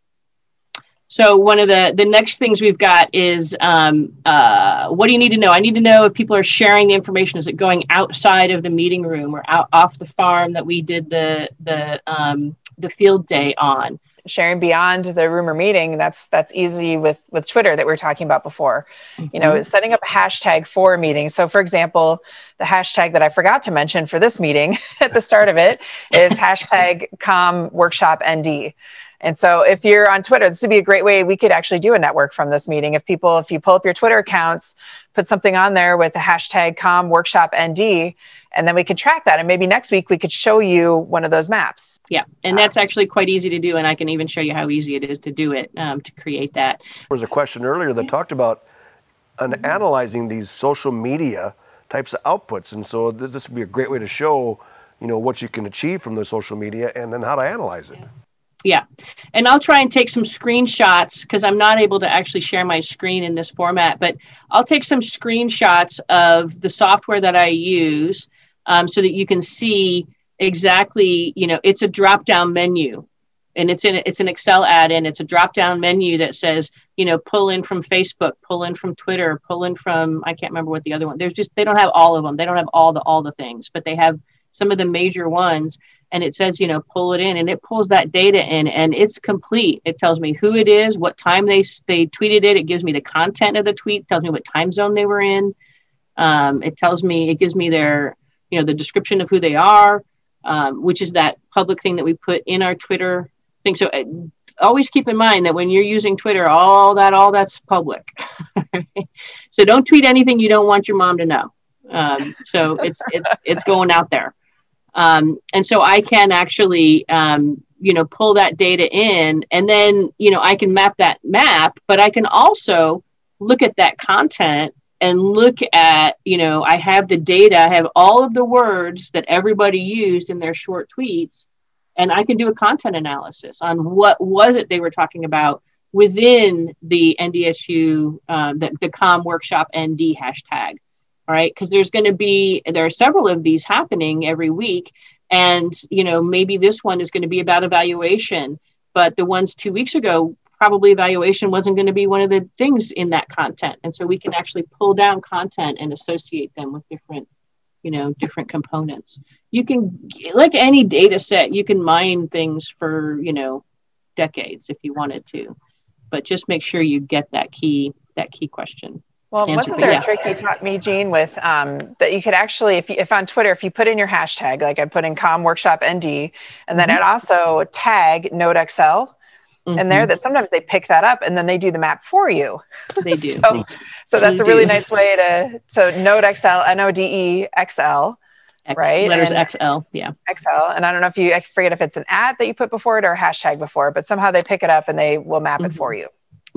so one of the the next things we've got is um, uh, what do you need to know? I need to know if people are sharing the information. Is it going outside of the meeting room or out off the farm that we did the the um, the field day on? Sharing beyond the rumor meeting. That's that's easy with with Twitter that we were talking about before. Mm-hmm. You know, mm-hmm. setting up a hashtag for a meeting. So, for example, the hashtag that I forgot to mention for this meeting at the start of it is hashtag Com Workshop ND. And so if you're on Twitter, this would be a great way we could actually do a network from this meeting. If people, if you pull up your Twitter accounts, put something on there with the hashtag com workshop ND, and then we could track that. And maybe next week we could show you one of those maps. Yeah. And that's actually quite easy to do. And I can even show you how easy it is to do it um, to create that. There was a question earlier that talked about an analyzing these social media types of outputs. And so this, this would be a great way to show, you know, what you can achieve from the social media and then how to analyze it. Yeah yeah. And i'll try and take some screenshots because i'm not able to actually share my screen in this format but i'll take some screenshots of the software that i use um, so that you can see exactly you know it's a drop down menu. And it's in it's an excel add-in. It's a drop down menu that says you know pull in from facebook pull in from twitter pull in from i can't remember what the other one there's just they don't have all of them they don't have all the all the things but they have some of the major ones and it says you know pull it in and it pulls that data in and it's complete. It tells me who it is what time they they tweeted it. It gives me the content of the tweet. Tells me what time zone they were in. Um, it tells me it gives me their you know the description of who they are um, which is that public thing that we put in our twitter thing. So uh, always keep in mind that when you're using twitter all that all that's public. So don't tweet anything you don't want your mom to know. Um, so it's it's it's going out there Um, and so I can actually, um, you know, pull that data in and then, you know, I can map that map, but I can also look at that content and look at, you know, I have the data, I have all of the words that everybody used in their short tweets, and I can do a content analysis on what was it they were talking about within the NDSU, um, the, the COM workshop ND hashtag. All right, because there's going to be there are several of these happening every week, and you know maybe this one is going to be about evaluation, but the ones two weeks ago probably evaluation wasn't going to be one of the things in that content, and so we can actually pull down content and associate them with different you know different components. You can like any data set you can mine things for you know decades if you wanted to. But just make sure you get that key that key question well, wasn't there yeah. a trick you taught me, Jean, with um, that you could actually, if, you, if on Twitter, if you put in your hashtag, like I put in com workshop ND, and then mm-hmm. it also tag NodeXL mm-hmm. in there, mm-hmm. that sometimes they pick that up and then they do the map for you. They do. so, so that's they a really nice way to, so NodeXL, N O D E X L. X, right? Letters and XL, yeah. XL. And I don't know if you, I forget if it's an ad that you put before it or a hashtag before, but somehow they pick it up and they will map mm-hmm. it for you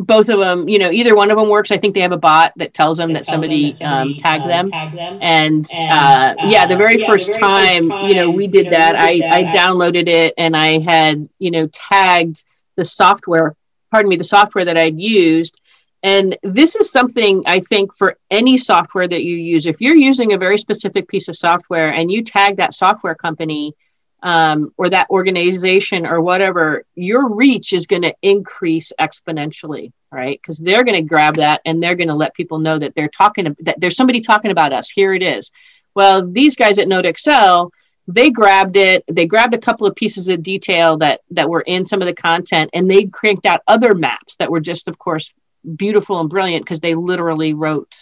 both of them, you know, either one of them works. I think they have a bot that tells them, that, somebody, them that somebody um, tagged, uh, them. tagged them. And, and uh, yeah, the very, yeah, first, the very time, first, time, you know, we did you know, that. We did I, that. I downloaded it and I had, you know, tagged the software, pardon me, the software that I'd used. And this is something I think for any software that you use, if you're using a very specific piece of software and you tag that software company, um, or that organization or whatever, your reach is going to increase exponentially, right? Because they're going to grab that and they're going to let people know that they're talking that there's somebody talking about us. Here it is. Well, these guys at NodeXL, they grabbed it. They grabbed a couple of pieces of detail that that were in some of the content, and they cranked out other maps that were just, of course, beautiful and brilliant because they literally wrote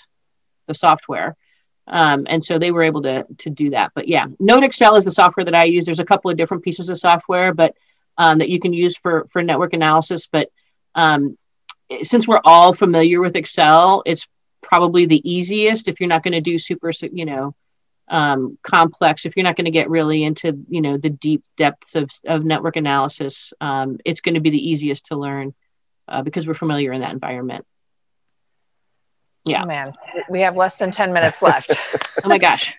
the software. Um, and so they were able to, to do that. But yeah, NodeXL is the software that I use. There's a couple of different pieces of software, but um, that you can use for, for network analysis. But um, since we're all familiar with Excel, it's probably the easiest if you're not going to do super, you know, um, complex, if you're not going to get really into, you know, the deep depths of, of network analysis, um, it's going to be the easiest to learn uh, because we're familiar in that environment. Yeah. Oh, man, we have less than 10 minutes left. oh my gosh.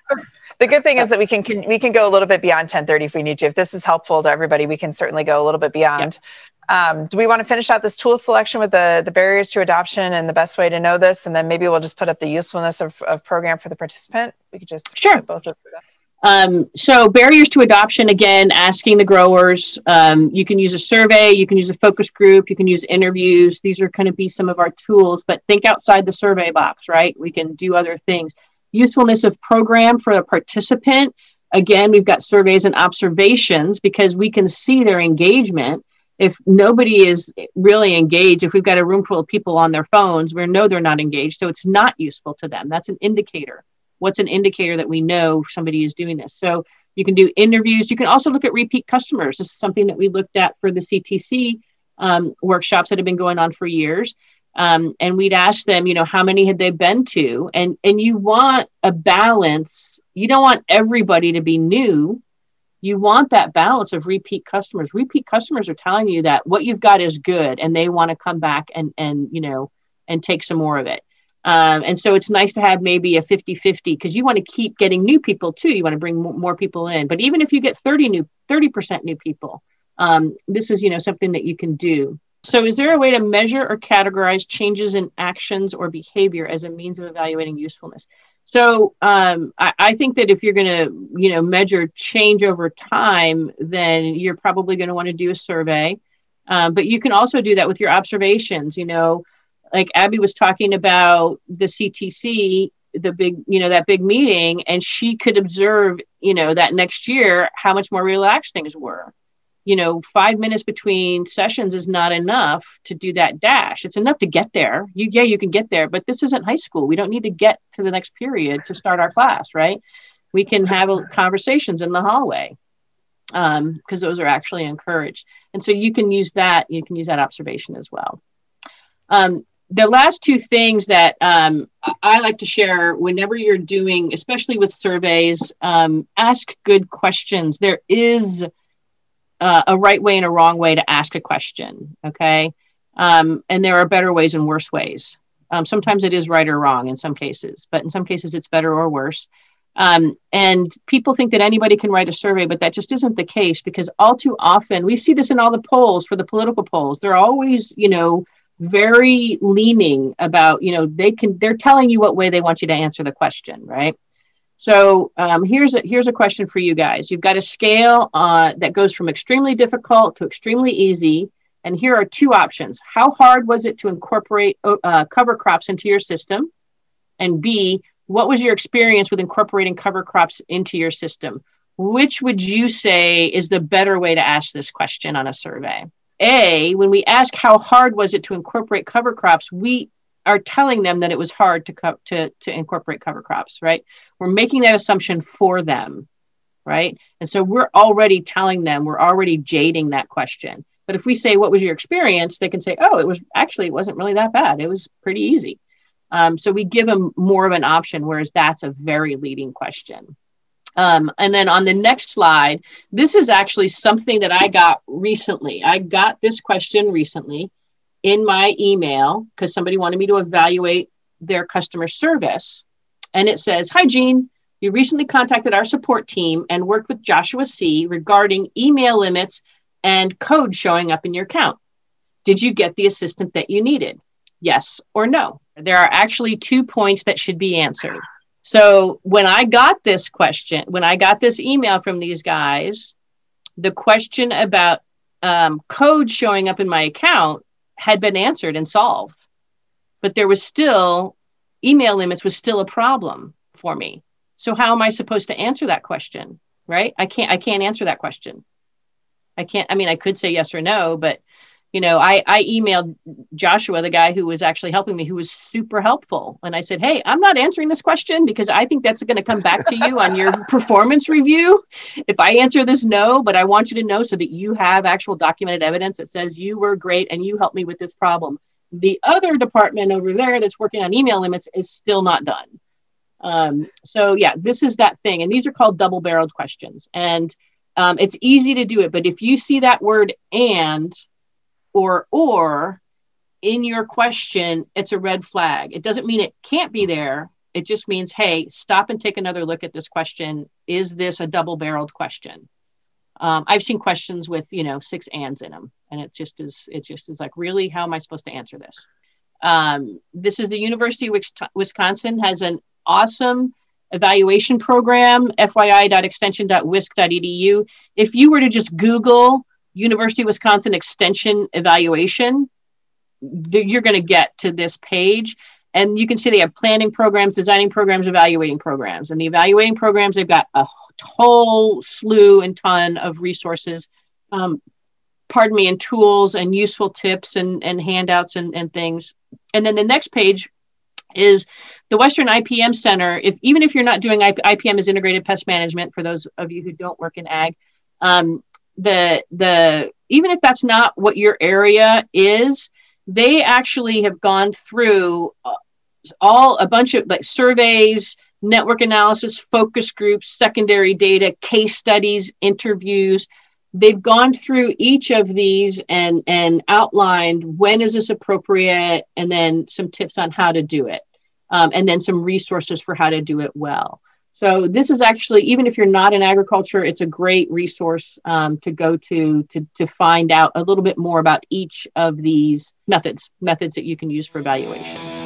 the good thing is that we can, can, we can go a little bit beyond 1030 if we need to. If this is helpful to everybody, we can certainly go a little bit beyond. Yep. Um, do we want to finish out this tool selection with the, the barriers to adoption and the best way to know this? And then maybe we'll just put up the usefulness of, of program for the participant. We could just sure. both of those up. Um, so barriers to adoption, again, asking the growers. Um, you can use a survey, you can use a focus group, you can use interviews. These are going to be some of our tools, but think outside the survey box, right? We can do other things. Usefulness of program for the participant. Again, we've got surveys and observations because we can see their engagement. If nobody is really engaged, if we've got a room full of people on their phones, we know they're not engaged. So it's not useful to them. That's an indicator what's an indicator that we know somebody is doing this? So you can do interviews. You can also look at repeat customers. This is something that we looked at for the ctc um, workshops that have been going on for years. Um, and we'd ask them you know how many had they been to? And and you want a balance. You don't want everybody to be new. You want that balance of repeat customers. Repeat customers are telling you that what you've got is good and they want to come back and and you know and take some more of it um, and so it's nice to have maybe a 50 50 because you want to keep getting new people too. You want to bring more people in. But even if you get 30 new, 30% new people, um, this is, you know, something that you can do. So is there a way to measure or categorize changes in actions or behavior as a means of evaluating usefulness? So um, I, I, think that if you're going to, you know, measure change over time, then you're probably going to want to do a survey. Um, but you can also do that with your observations. You know, like Abbey was talking about the CTC, the big, you know, that big meeting, and she could observe, you know, that next year how much more relaxed things were. You know, five minutes between sessions is not enough to do that dash. It's enough to get there. You, yeah, you can get there, but this isn't high school. We don't need to get to the next period to start our class, right? We can have conversations in the hallway because um, those are actually encouraged. And so you can use that. You can use that observation as well. Um, the last two things that um, I like to share whenever you're doing, especially with surveys, um, ask good questions. There is uh, a right way and a wrong way to ask a question. Okay. Um, and there are better ways and worse ways. Um, sometimes it is right or wrong in some cases, but in some cases it's better or worse. Um, and people think that anybody can write a survey, but that just isn't the case because all too often we see this in all the polls for the political polls. They're always, you know, very leaning about, you know, they can, they're telling you what way they want you to answer the question, right? So um, here's a here's a question for you guys. You've got a scale uh, that goes from extremely difficult to extremely easy, and here are two options: How hard was it to incorporate uh, cover crops into your system? And B, what was your experience with incorporating cover crops into your system? Which would you say is the better way to ask this question on a survey? A, when we ask how hard was it to incorporate cover crops, we are telling them that it was hard to co- to to incorporate cover crops, right? We're making that assumption for them, right? And so we're already telling them, we're already jading that question. But if we say, "What was your experience?" they can say, "Oh, it was actually it wasn't really that bad. It was pretty easy." Um, so we give them more of an option, whereas that's a very leading question. Um, and then on the next slide, this is actually something that I got recently. I got this question recently in my email because somebody wanted me to evaluate their customer service. And it says, Hi, Jean. You recently contacted our support team and worked with Joshua C regarding email limits and code showing up in your account. Did you get the assistant that you needed? Yes or no? There are actually two points that should be answered. So when I got this question, when I got this email from these guys, the question about um, code showing up in my account had been answered and solved but there was still email limits was still a problem for me. So how am i supposed to answer that question right? I can't i can't answer that question. I can't i mean i could say yes or no but you know, I, I emailed Joshua, the guy who was actually helping me, who was super helpful. And I said, Hey, I'm not answering this question because I think that's going to come back to you on your performance review. If I answer this no, but I want you to know so that you have actual documented evidence that says you were great and you helped me with this problem. The other department over there that's working on email limits is still not done. Um, so, yeah, this is that thing. And these are called double barreled questions. And um, it's easy to do it. But if you see that word and, or or in your question, it's a red flag. It doesn't mean it can't be there. It just means, hey, stop and take another look at this question. Is this a double barreled question? Um, I've seen questions with, you know, six ands in them. And it just is, it just is like, really, how am I supposed to answer this? Um, this is the University of Wisconsin has an awesome evaluation program, fyi.extension.wisc.edu. If you were to just Google University of Wisconsin Extension evaluation, you're going to get to this page. And you can see they have planning programs, designing programs, evaluating programs. And the evaluating programs, they've got a whole slew and ton of resources, um, pardon me, and tools and useful tips and, and handouts and, and things. And then the next page is the Western IPM Center. If even if you're not doing IP, IPM as integrated pest management, for those of you who don't work in ag, um, the the even if that's not what your area is they actually have gone through uh, all a bunch of like surveys network analysis focus groups secondary data case studies interviews. They've gone through each of these and and outlined when is this appropriate and then some tips on how to do it um, and then some resources for how to do it well so this is actually, even if you're not in agriculture, it's a great resource um, to go to, to to find out a little bit more about each of these methods, methods that you can use for evaluation.